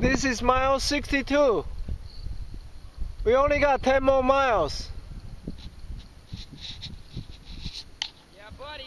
This is mile 62. We only got 10 more miles. Yeah, buddy.